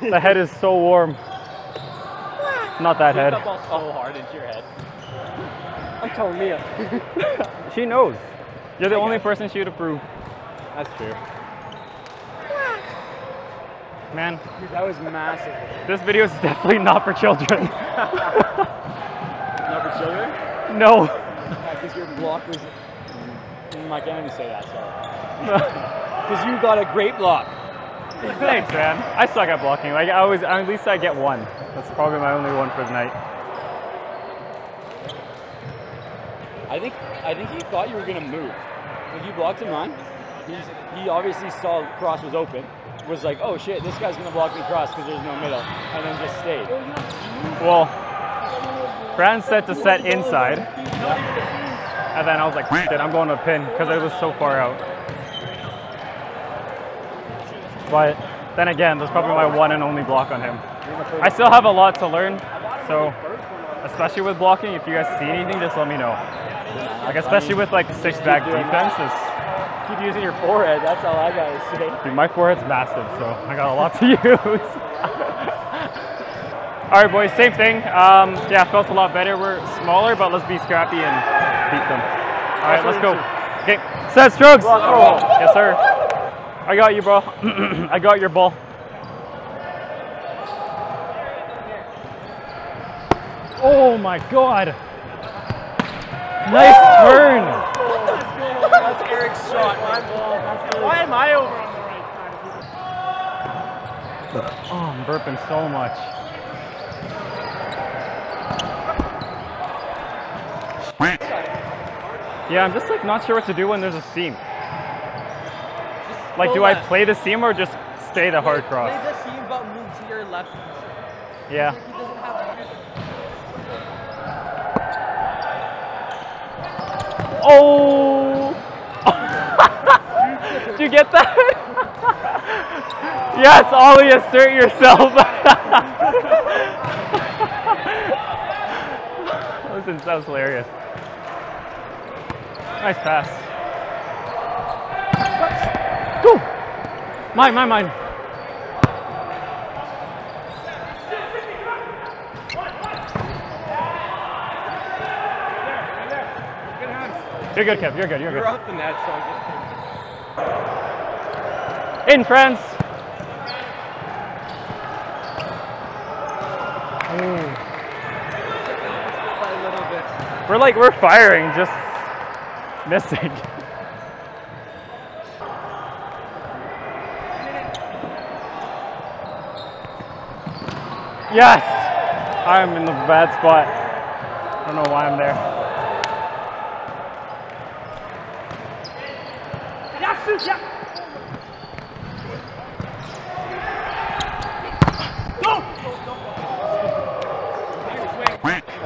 The head is so warm. Not that head. That ball so hard into your head. I'm telling Mia. She knows. You're the only person she would approve. That's true. Man, Dude, that was massive. this video is definitely not for children. Not for children? no. Because your block was. I can't even say that, sorry. Because you got a great block. Thanks, man. I suck at blocking. Like I always, at least I get one. That's probably my only one for the night. I think I think he thought you were gonna move. When you blocked him on, he's, he obviously saw cross was open. Was like, oh shit, this guy's gonna block me cross because there's no middle, and then just stayed. Well, Fran said to set inside, and then I was like, shit, I'm going to pin because it was so far out. But then again, that's probably my one and only block on him. I still have a lot to learn, so especially with blocking, if you guys see anything, just let me know. Like especially with like six back defense, is Keep using your forehead. That's all I gotta say. Dude, my forehead's massive, so I got a lot to use. All right, boys, same thing. Um, yeah, felt a lot better. We're smaller, but let's be scrappy and beat them. All right, let's go. Okay, set strokes. Yes, sir. I got you, bro. I got your ball. Oh my god. Nice turn. That's Eric's shot. My ball. Why am I over on the right side? Oh, I'm burping so much. Yeah, I'm just like not sure what to do when there's a seam. Like, do I play the seam or just stay the hard cross? Play the seam, but move to your left. Yeah. He doesn't have Oh! Did you get that? yes, Ollie, assert yourself. Listen, that was hilarious. Nice pass. Mine, mine, mine. You're good, Kev. You're good. You're You're good. off the net, so I In, friends. just a little. We're like we're firing, just missing. Yes! I'm in the bad spot. I don't know why I'm there.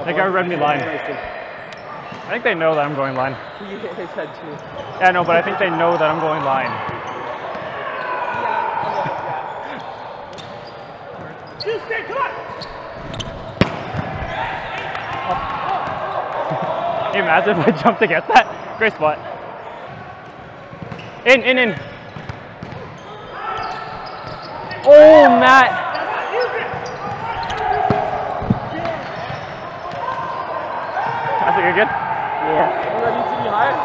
That guy read me line. I think they know that I'm going line. He hit too. Yeah, no, but I think they know that I'm going line. Can you imagine if I jumped to get that? Great spot. In, in, in. Oh, Matt. I think you're good. Yeah. Ready to be higher?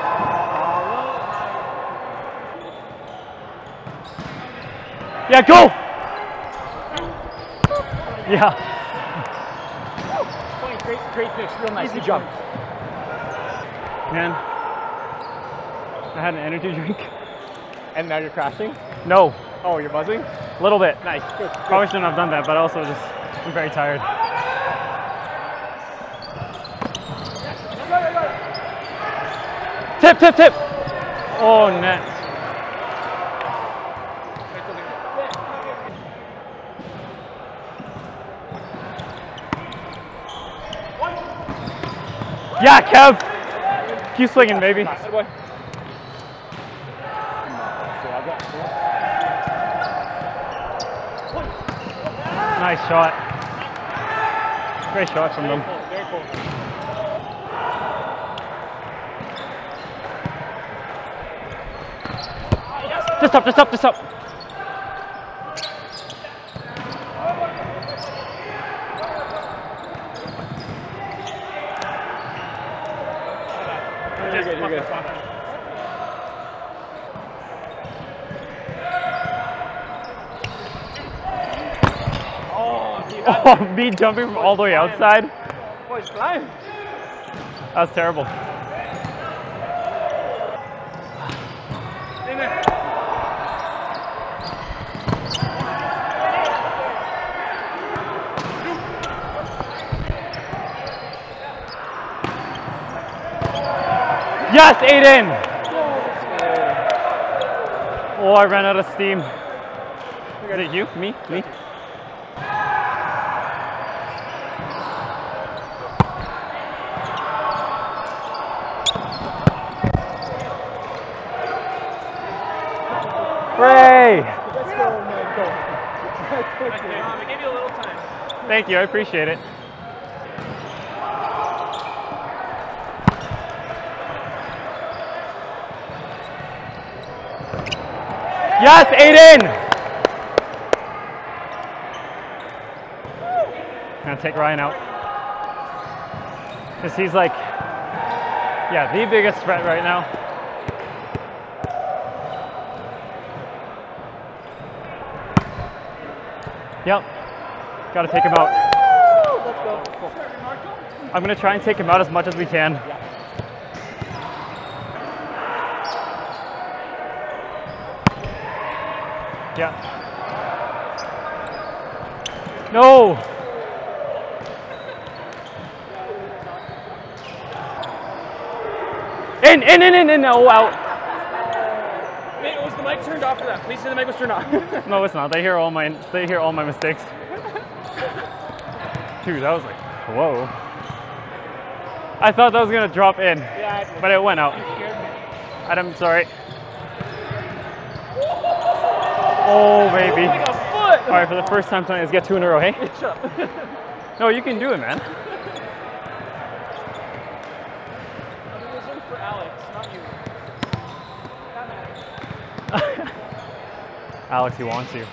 Yeah, go! Yeah. Great, great fix. Real nice. Good job. Man, I had an energy drink. And now you're crashing? No, Oh, you're buzzing? a little bit. Nice. Good. Probably shouldn't have done that, but also just I'm very tired. Tip, tip, tip. Oh, net. Yeah, Kev. Keep swinging, baby. Nice shot. Great shot from them. Just up, just up, just up. good. Me jumping from all the way outside. Boys, flying. That was terrible. Yes, Aiden! Oh, I ran out of steam. Is it you? Me? Me? Ray! Let's go, man. Go. I gave you a little time. Thank you, I appreciate it. Yes, Aiden! Gonna take Ryan out. Because he's like, yeah, the biggest threat right now. Yep. Gotta take him out. Let's go. Go. I'm gonna try and take him out as much as we can. Yeah. No. In, in, in, in, in. Oh, out. Mic turned off for that? Please say the mic was turned off. No, it's not. They hear all my, they hear all my mistakes. Dude, that was like, whoa. I thought that was gonna drop in, Yeah, but it went out. you scared me. Adam, sorry. Oh, baby. Like. All right, for the first time tonight, let's get two in a row, hey? No, you can do it, man. I was looking for Alex, not you. Alex, he wants you.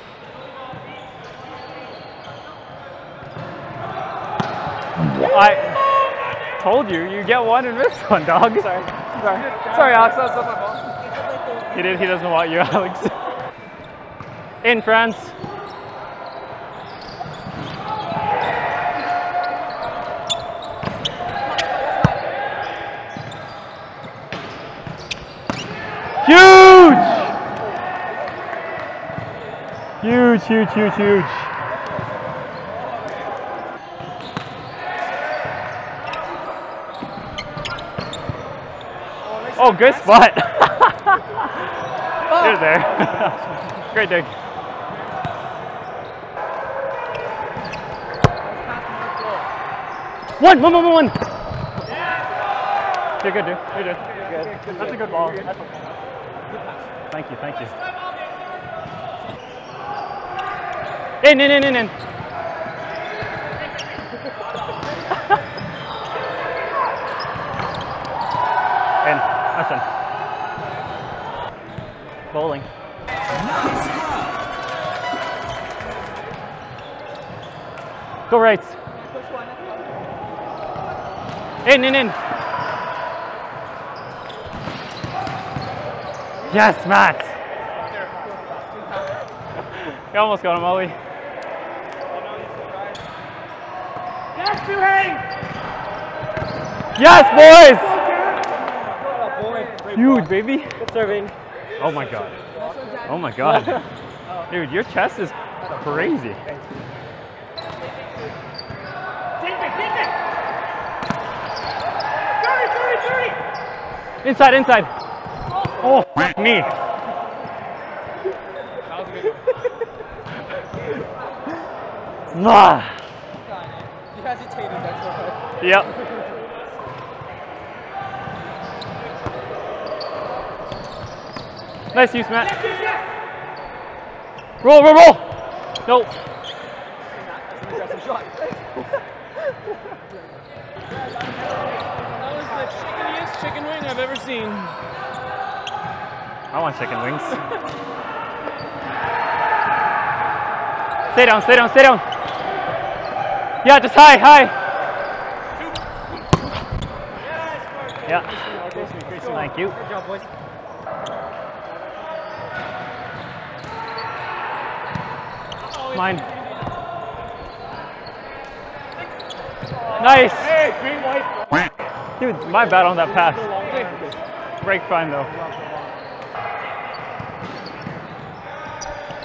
I told you, you get one and miss one, dog. Sorry. Sorry. Sorry, Alex. That's not my fault. He did. He doesn't want you, Alex. In France. Huge! Huge, huge, huge, huge. Oh, good spot. You're there. Great dig. One, one, one, one. You're good, dude. You're good. Good. That's a good ball. Thank you, thank you. In, in, in, in, in. in. That's in. Bowling. Go right. In, in, in. Yes, Matt. You almost got him, Ollie. Yes, two hang! Yes, boys! Huge, baby. Good serving. Oh my god. Oh my god. Dude, your chest is crazy. Inside, inside. Oh, f- me. That was a good one. Ah. You hesitated so hard. Yep. Nice use, Matt. Roll, roll, roll. Nope. That's an aggressive shot. That was the chickeniest chicken wing I've ever seen. I want chicken wings. stay down, stay down, stay down. Yeah, just high, high. Yeah. Thank you. Good job, boys. Mine. Nice. Hey, green light. Dude, my bad on that pass. Break fine though.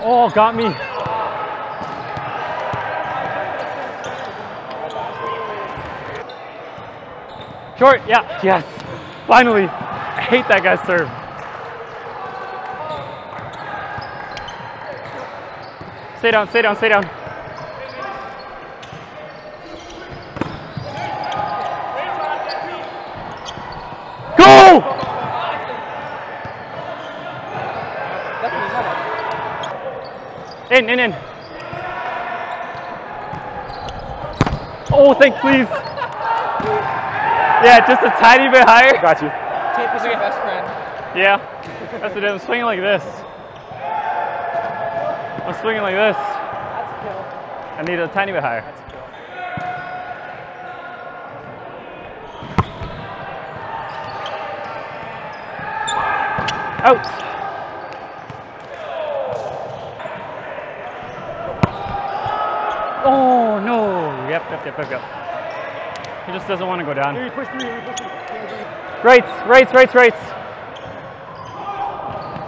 Oh, got me. Short, yeah, yes. Finally. I hate that guy's serve. Stay down, stay down, stay down. Go! In, in, in. Oh, thank you, please. Yeah, just a tiny bit higher. Got you. Tape is your best friend. Yeah, that's what it is. I'm swinging like this. I'm swinging like this. That's a kill. I need a tiny bit higher. That's a kill. Out. Oh no! Yep, yep, yep, yep, yep. He just doesn't want to go down. Three, push three, push three. Rights, rights, rights, rights.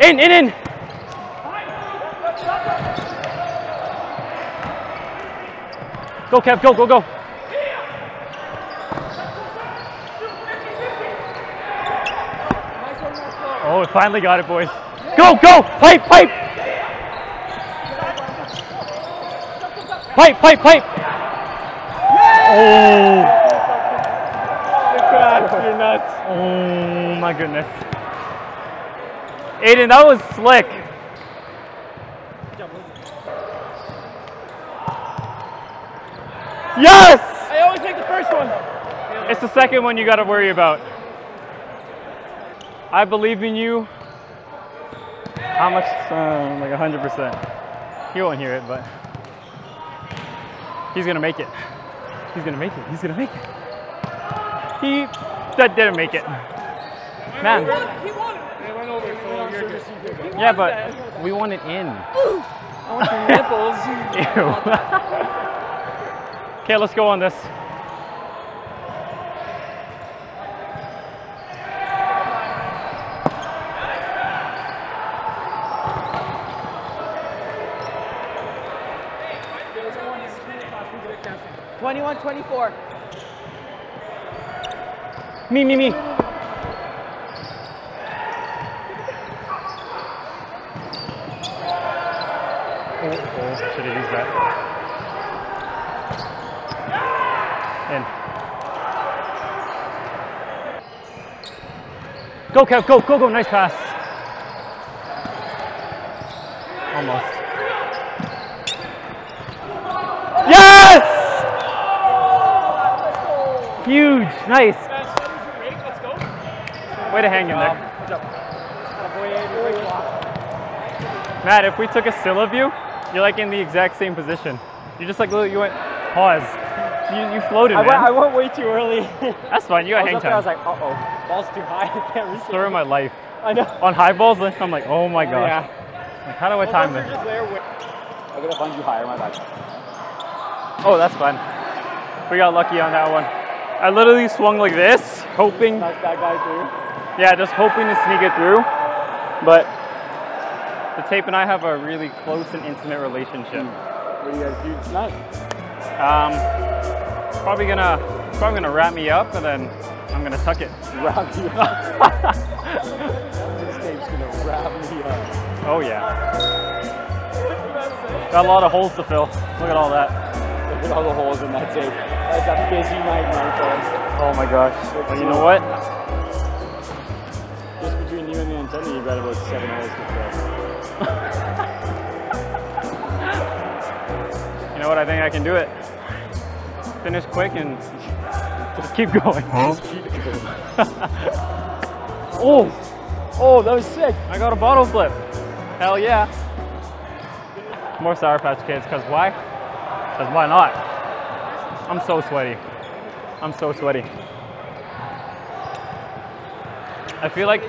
In, in, in. Go, Kev, go, go, go. Oh, it finally got it, boys. Go, go, pipe, pipe. Pipe, pipe, pipe. Oh. oh. God, you're nuts. Oh my goodness. Aiden, that was slick. Yes! I always make the first one. It's the second one you got to worry about. I believe in you. How much? Uh, like 100%. He won't hear it, but he's going to make it. He's going to make it. He's going to make it. He that didn't make it. Man. He won it. It went over, so you're good. Yeah, but we want it in. I want your nipples. Ew. Okay, let's go on this. Twenty-one, twenty-four. Me, me, me. Oh, oh, should have used that. Go, Kev, go, go, go, nice pass. Almost. Yes! Huge, nice. Way to hang in there. Matt, if we took a still of you, you're like in the exact same position. You're just like you went pause. You, you floated, I man. went, I went way too early. That's fine. You got hang time. there, I was like, uh oh, ball's too high. I can't receive. Story of my life. I know. On high balls, I'm like, oh my god. Yeah. Like, how do I time this? Just there with- I gotta find you higher, my bad. Oh, that's fun. We got lucky on that one. I literally swung like this, hoping, Knock that guy through. yeah, just hoping to sneak it through. But the tape and I have a really close and intimate relationship. What do you guys do tonight? Um, probably gonna, probably gonna wrap me up and then I'm gonna tuck it. Wrap me up. this tape's gonna wrap me up. Oh yeah. Got a lot of holes to fill. Look at all that. Look at all the holes in that tape. That's a busy night, my friends. Oh my gosh. Well, you know what? Just between you and the antenna, you've got about seven holes to fill. You know what? I think I can do it. Finish quick and just keep going. oh, Oh, that was sick. I got a bottle flip. Hell yeah. More Sour Patch Kids, because why? Because why not? I'm so sweaty. I'm so sweaty. I feel like,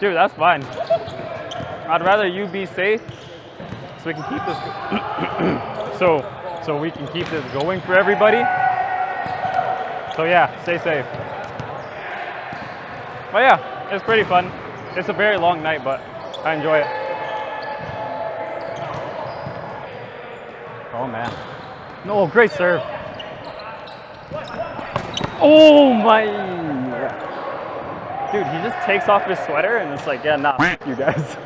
dude, that's fine. I'd rather you be safe so we can keep this so so we can keep this going for everybody. So yeah, stay safe. But yeah, it's pretty fun. It's a very long night, but I enjoy it. Oh man. No, great serve. Oh my Dude, he just takes off his sweater and it's like, yeah, nah, you guys.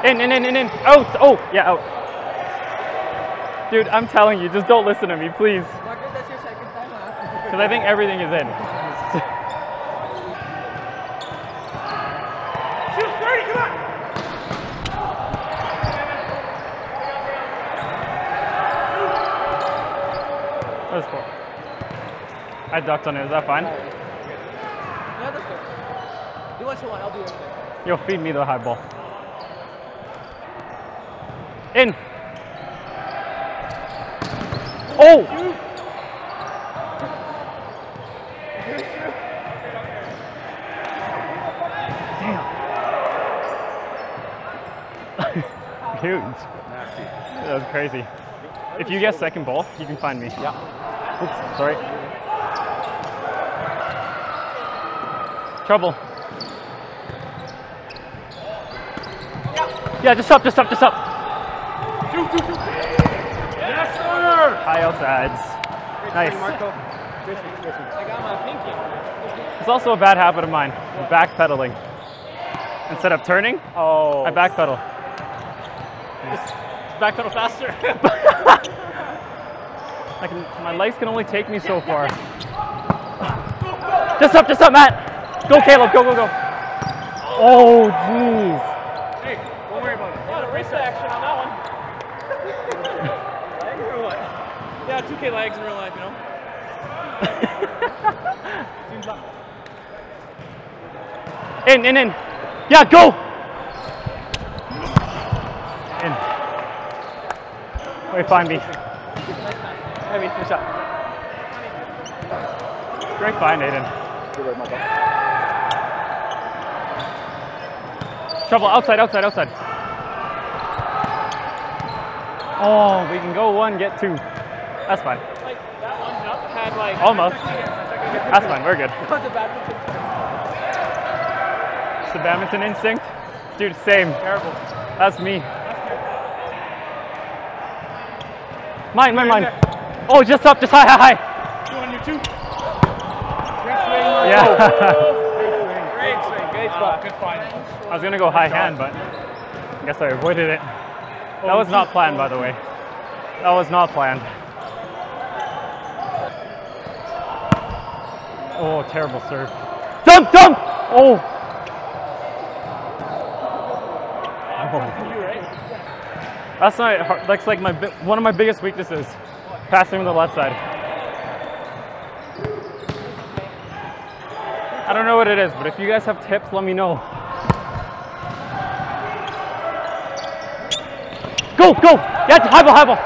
in, in, in, in, in. Out. Oh, yeah, out. Dude, I'm telling you, just don't listen to me, please. Marco, that's your second time out. Because I think everything is in. Shoot, 30, come on! That's four. I ducked on it. Is that fine? No, that's good. Do what you want, I'll do everything. Yo, feed me the high ball. In. Oh! Damn. Huge. Nasty. That was crazy. If you get second ball, you can find me. Yeah. Oops, sorry. Trouble. Yeah, just up, just up, just up. Two, two, two. Yes, sir! High outsides. Nice. I got my pinky. It's also a bad habit of mine, backpedaling. Instead of turning, Oh. I backpedal. Backpedal faster. I can, my legs can only take me so far. Just up, just up, Matt. Go, Caleb. Go, go, go. Oh, jeez. Hey, don't worry about it. A lot of wrist action on that one. Leg or what? Yeah, 2K legs in real life, you know? Seems like. In, in, in. Yeah, go. In. Wait, find me. Heavy, push up. Great find, Aiden. Good work, Marco. Trouble, outside, outside, outside. Oh, we can go one, get two. That's fine. Like, that one jump had like. Almost. That's fine, we're good. That was a badminton. It's the badminton instinct. Dude, same. Terrible. That's me. Mine, mine, mine. Oh, just up, just high, high, high. Two on you, two. Yeah. Great swing. Great spot. Good find. I was gonna go high hand, but I guess I avoided it. Oh, that was not planned, by the way. That was not planned. Oh, terrible serve. Dump, dump! Oh. Oh. You right? That's not hard. That's like my one of my biggest weaknesses. Passing from the left side. I don't know what it is, but if you guys have tips, let me know. Go, go! Yeah, high ball, high ball.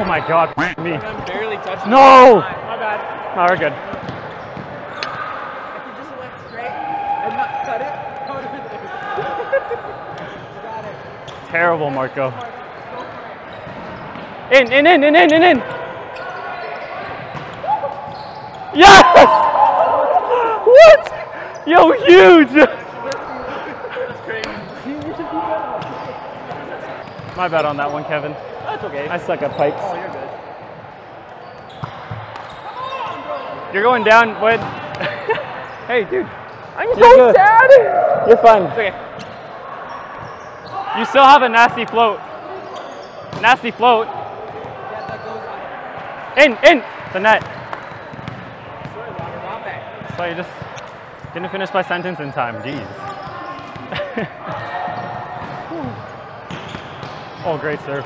Oh my God, me. I'm barely touching No! My bad. No, we're good. If you just went straight and not cut it, I would have been there. got it. Terrible, Marco. In, in, in, in, in, in, in. Yes! What? Yo, huge! My bad on that one, Kevin. That's okay. I suck at pipes. oh, you're good. You're going down, Wood. hey, dude. I'm You're so good. sad. You're fine. Okay. You still have a nasty float. Nasty float. In, in the net. So you just didn't finish my sentence in time. Jeez. oh, great serve.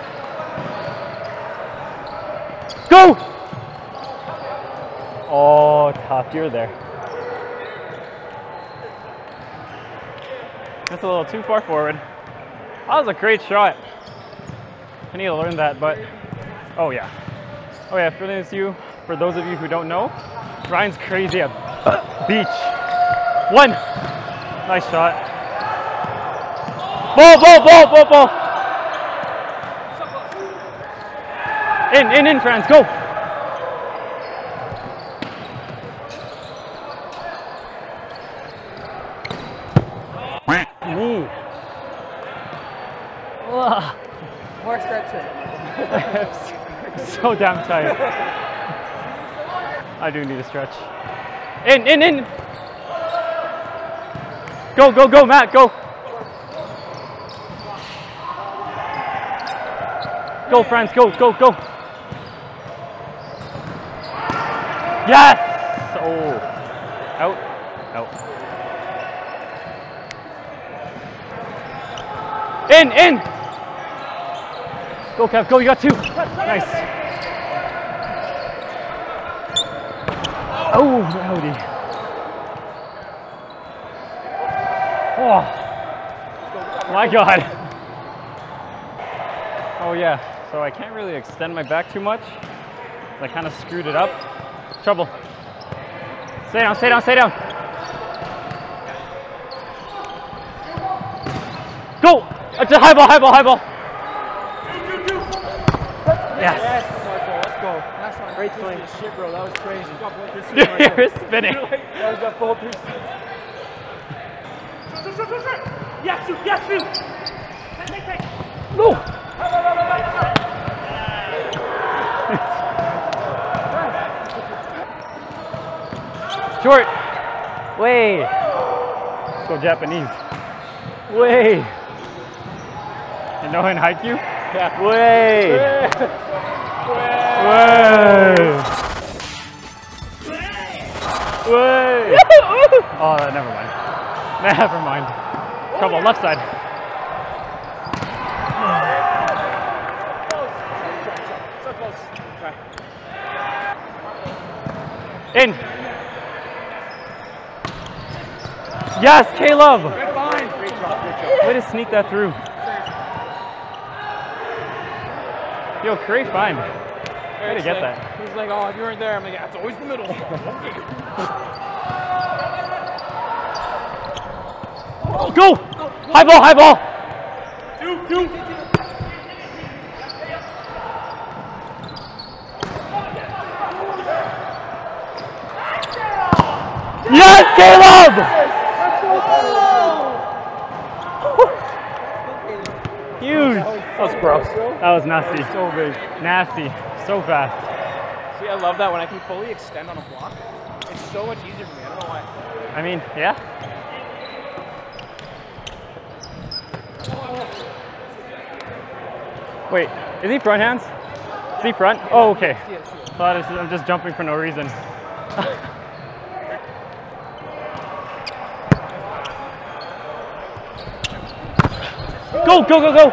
Go! Oh, tough. You're there. Just a little too far forward. That was a great shot. I need to learn that, but oh yeah. Oh yeah, filling this you. For those of you who don't know, Ryan's crazy at beach. One. Nice shot. Ball, ball, ball, ball, ball. In, in, in, Franz, go. So damn tight. I do need a stretch. In, in, in. Go, go, go, Matt, go. Go, friends, go, go, go. Yes! Oh. Out, out. In, in. Go, Kev, go, you got two. Nice. Oh, rowdy. Oh, my God. Oh, yeah. So I can't really extend my back too much. I kind of screwed it up. Trouble. Stay down, stay down, stay down. Go! It's a high ball, high ball, high ball. Yes. Let's go. That's not great swing. Shit, bro. That was crazy. You're spinning. That was that full three. Yes, shoot, yes, shoot. No. Short. Way. Let's go Japanese. Way. You know in Haikyuu? Yeah. Way. Way. Way. Oh, never mind. Never mind. Trouble, left side. In. Yes, Caleb. Way to sneak that through. Yo, great find. Way to get that. He's like, oh, if you weren't there, I'm like, yeah, it's always the middle. Oh, go! High ball, high ball. Two, two. Yes, Caleb! Huge. That was gross. That was nasty. So big. Nasty. So fast. See, I love that when I can fully extend on a block. It's so much easier for me. I don't know why. I mean, yeah. Wait, is he front hands? Is he front? Oh, okay. Thought it's, I'm just jumping for no reason. go, go, go, go!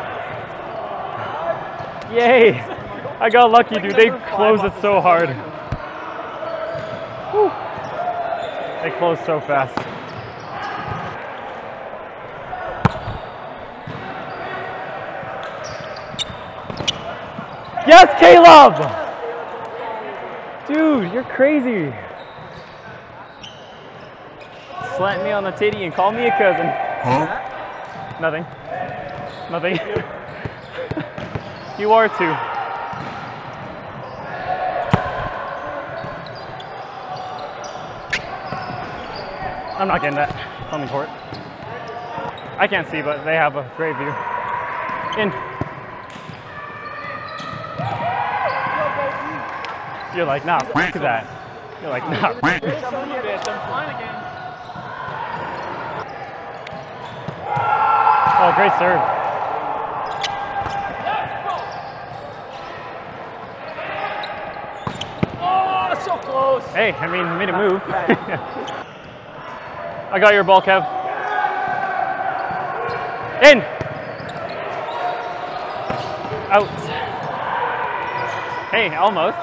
Yay! I got lucky, dude. They close it so hard. Whew. They close so fast. Yes, Caleb! Dude, you're crazy. Slant me on the titty and call me a cousin. Nothing. Nothing. you are too. I'm not getting that. On the court. I can't see, but they have a great view. In. You're like, nah, fuck that. You're like, nah. Bitch, I'm flying again. Oh, great serve. Oh, so close. Hey, I mean, made a move. I got your ball, Kev. In. Out. Hey, almost.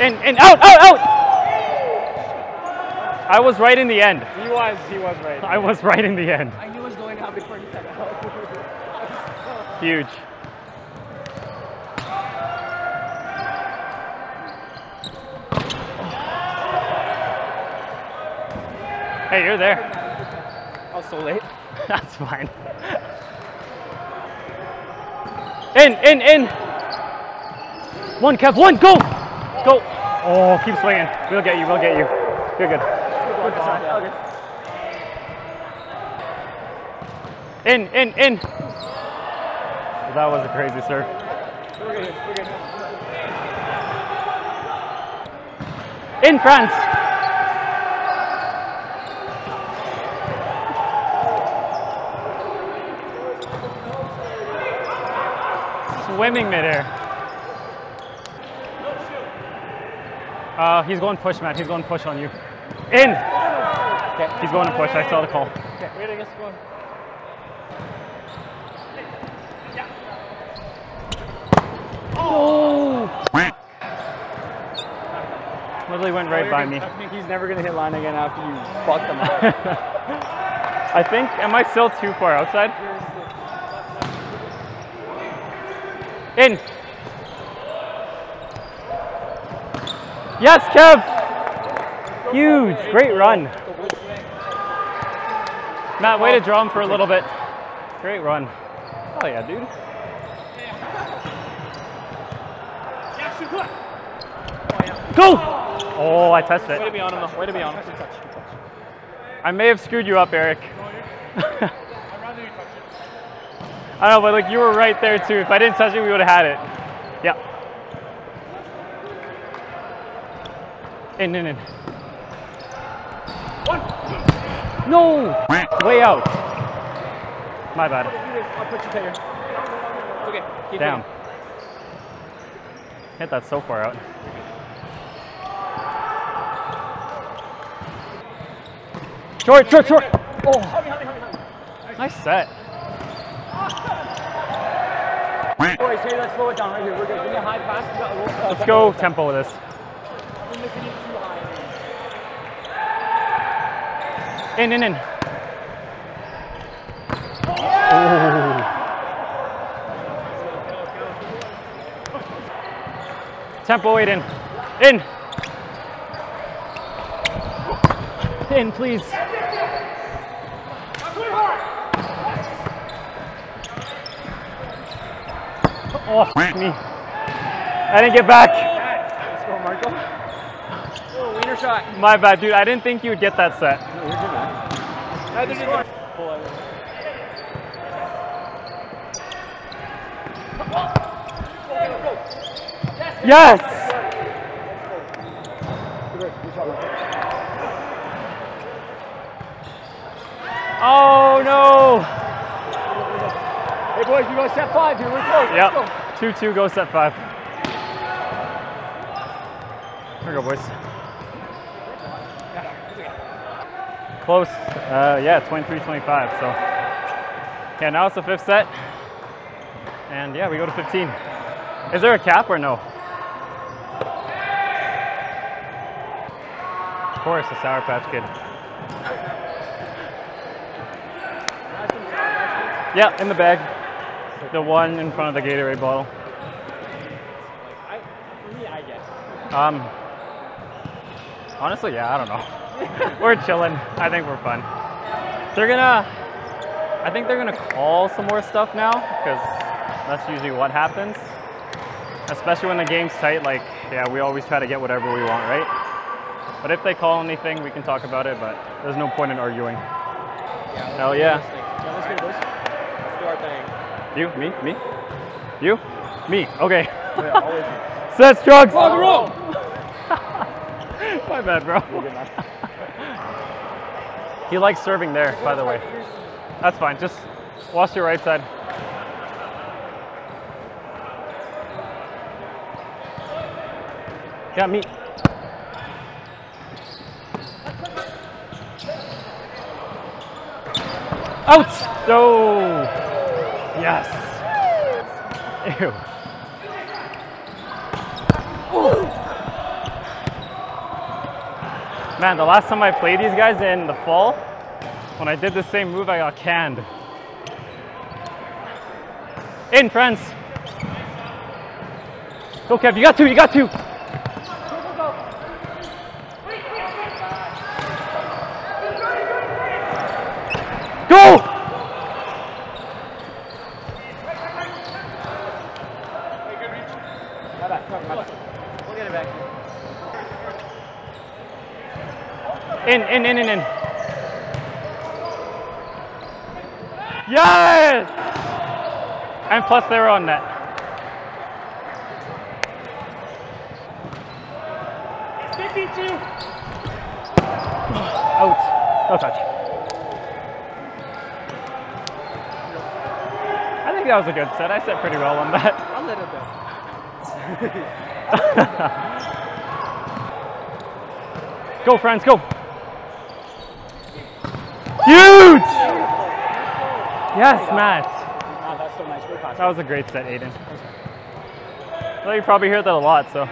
In, in, out, out, out! I was right in the end. He was, he was right. I was right in the end. I knew it was going out before he said out. Huge. Hey, you're there. I was so late. That's fine. In, in, in. One, Kev, one, go! Go! Oh, keep swinging. We'll get you, we'll get you. You're good. In, in, in. That was a crazy serve. We're good. We're good. In, France. Swimming midair. Uh, he's going push, man. He's going push on you. In. Okay, he's going to push. I saw the call. Okay, wait, I guess go on. Oh! Literally went right by me. He's never gonna hit line again after you fucked him up. I think, am I still too far outside? In. Yes, Kev! Huge, great run. Matt, way to draw him for a little bit. Great run. Oh yeah, dude. Go! Oh, I touched it. Way to be on him though. Way to be on him. I may have screwed you up, Eric. I know, but like you were right there too. If I didn't touch it, we would have had it. Yeah. In, in, in. No! Way out. My bad. I'll put you there. Okay. Keep Damn. Hit that so far out. Short, short, short. Oh. Nice set. Boys, hey, let's slow it down right here. We're good. Give me a high pass. Uh, Let's go tempo with this. In, in, in. Ooh. Tempo eight in. In. In, please. Oh, me. I didn't get back. Let's go, Marco. Oh, wiener shot. My bad, dude. I didn't think you would get that set. Yes! Oh! Boys, we go set five here. We're close. Let's go. 2 2 go set 5. Here we go, boys. Close. Uh, yeah, 23 25. So, yeah, now it's the fifth set. And yeah, we go to 15. Is there a cap or no? Of course, the Sour Patch Kid. Yeah, in the bag. The one in front of the Gatorade bottle. I, for me, I guess. Um, honestly, yeah, I don't know. we're chilling. I think we're fun. They're gonna, I think they're gonna call some more stuff now because that's usually what happens. Especially when the game's tight. Like, yeah, we always try to get whatever we want, right? But if they call anything, we can talk about it. But there's no point in arguing. Hell yeah. Yeah, let's go, boys. Let's do our thing. You, me, me, you, me. Okay. Oh, yeah, always. Set drugs. Rock and roll. My bad, bro. You're good, man. He likes serving there, by the way. That's fine. Just watch your right side. Yeah, me. Out! No! Yes. Ew. Man, the last time I played these guys in the fall, when I did the same move, I got canned. In, friends. Go, Kev. You got two. You got two. Go! My bad, my bad. We'll get it back. In, in, in, in, in. Yes! And plus they were on net. Out. No touch. I think that was a good set. I set pretty well on that. A little bit. go, friends, go. Huge! Yes, Matt. That's so nice. Great pass. That was a great set, Aiden. Well, you probably hear that a lot, so.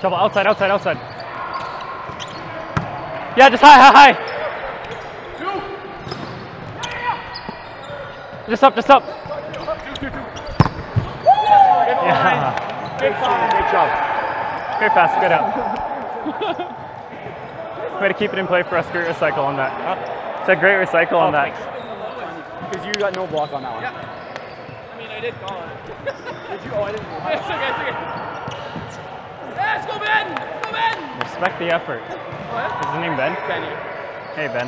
Trouble outside, outside, outside. Yeah, just high, high, high. Just up, just up. Yeah. Great find. Great job. Very fast, good out. Way to keep it in play for us. Great recycle on that. It's a great recycle on that. Because you got no block on that one. I mean, I did call it. Did you? Oh, I didn't. it's okay, it's okay. Yes, go Ben! Go Ben! Respect the effort. What? Is his name Ben? Benny. Hey, Ben.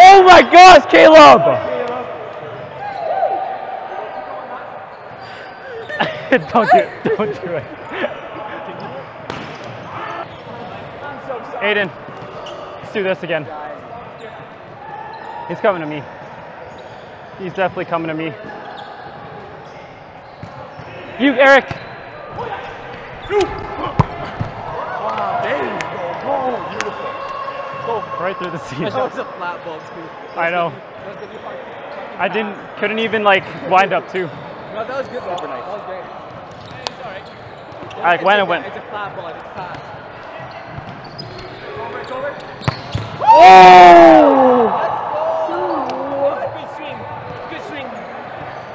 Oh my gosh, Caleb! don't do it. Don't do it. Aiden, let's do this again. He's coming to me. He's definitely coming to me. You, Eric. Wow, there you Go right through the seat. That was a flat ball too. I know. That was good. You fucking- I didn't, couldn't even like wind up too. No, that was good. though. That was great. It's alright. I It's when it went. It's a flat ball. It's fast. Over, it's over. Oh! Good swing. Good swing.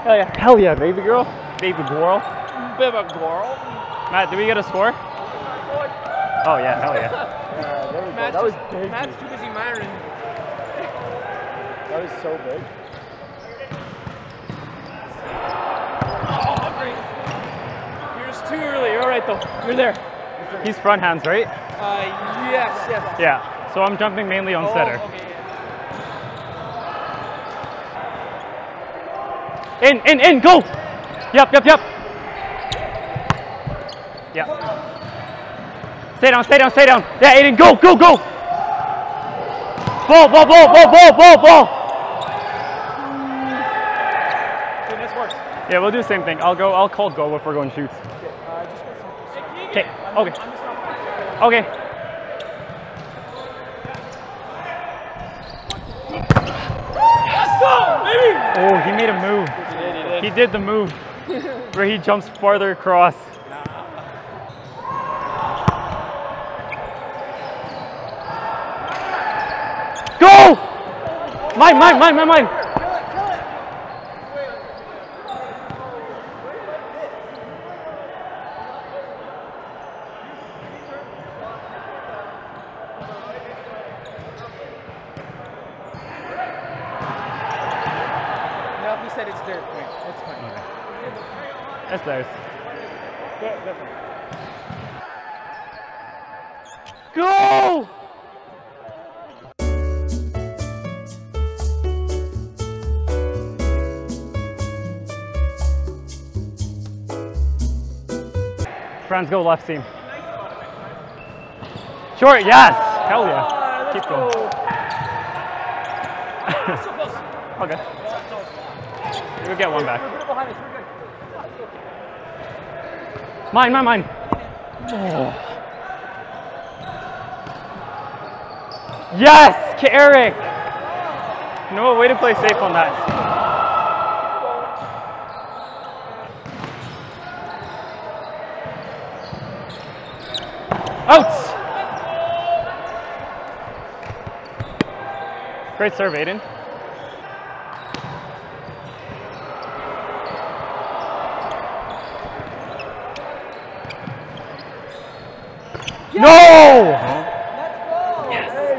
Hell yeah. Hell yeah, baby girl. Baby girl. Baby girl. Matt, did we get a score? Oh yeah, hell yeah. Yeah, there we go. Matt's That was big. Matt's too busy miring. That was so big. Oh, great. You're just too early. You're all right though. You're there. He's front hands, right? Uh, yes, yes. Yeah. So I'm jumping mainly on Oh, setter. okay, yeah. In, in, in, go! Yep, yep, yep. Yep. Stay down, stay down, stay down. Yeah, Aiden, go, go, go! Ball, ball, ball, ball, ball, ball, ball! Okay, nice work. Yeah, we'll do the same thing. I'll go, I'll call go if we're going shoots. Uh, just get some. Okay, okay. Okay. Let's go, baby! Oh, he made a move. He did, he did. He did the move where he jumps farther across. Go! Mine, mine, mine, mine, mine. He said it's their point. It's fine. That's theirs. Go! Friends go left seam. Short, yes! Hell yeah. Ah, Keep going. okay. We'll get one back. Mine, mine, mine. Yes, K- Eric. You know what? Way to play safe on that. Out. Great serve, Aiden. No! Let's go.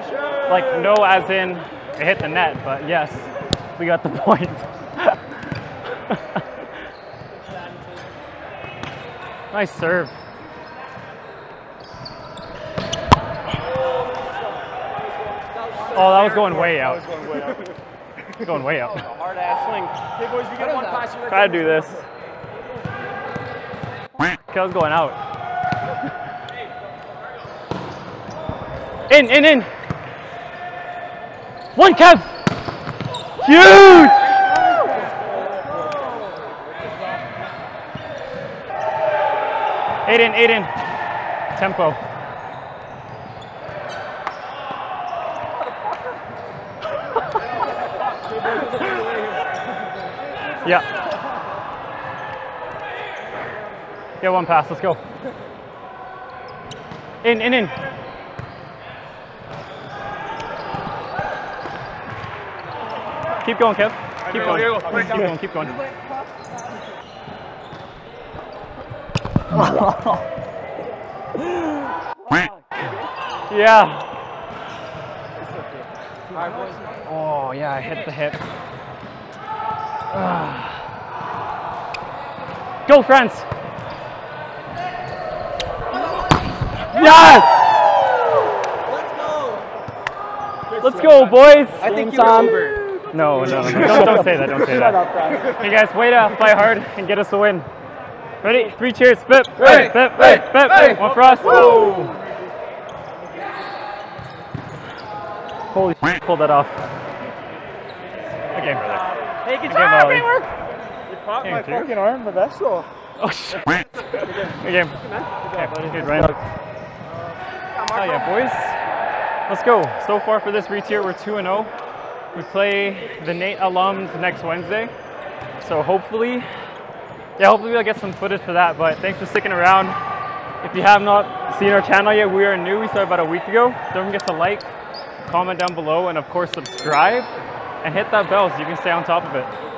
Like no as in it hit the net, but yes, we got the point. nice serve. Oh, that was going way out. Going way out. Going way out. Hard ass swing. Hey boys, we got one pass. Try to do this. Was going out. In, in, in. One, Kev. Huge. Eight in. Tempo. Yeah. Get one pass, let's go. In, in, in. Keep going, Kev. Keep going. here. Keep going, keep going. Yeah. Oh, yeah, I hit the hip. Ah. Go, France! Yes! Let's go, boys! I think you were over. No, no, no. Don't, don't say that, don't say that. Hey guys, way to play hard and get us a win. Ready? Three cheers. Bip, Ready, bip, bip, ready, bip, bip. ready. One for us. Whoa! Holy shit, pulled that off. Okay, brother. Hey, good Good job, Ollie. You caught Game my two. fucking arm, but that's cool. Oh shit. Good game. Okay, good, Ryan. Oh yeah, boys. Let's go. So far for this re-tier, we're 2 and 0. We play the Nate alums next Wednesday. So hopefully, yeah, hopefully we'll get some footage for that. But thanks for sticking around. If you have not seen our channel yet, we are new. We started about a week ago. Don't forget to like, comment down below, and of course subscribe, and hit that bell so you can stay on top of it.